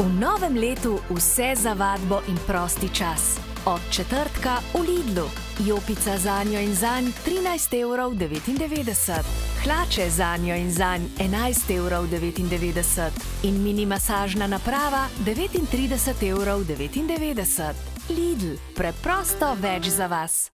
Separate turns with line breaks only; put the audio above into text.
V novem letu vse za vadbo in prosti čas. Od četrtka v Lidlu. Jopica za njo in za njo 13,99 evrov, hlače za njo in za njo 11,99 evrov in mini masažna naprava 39,99 evrov. Lidl, preprosto več za vas.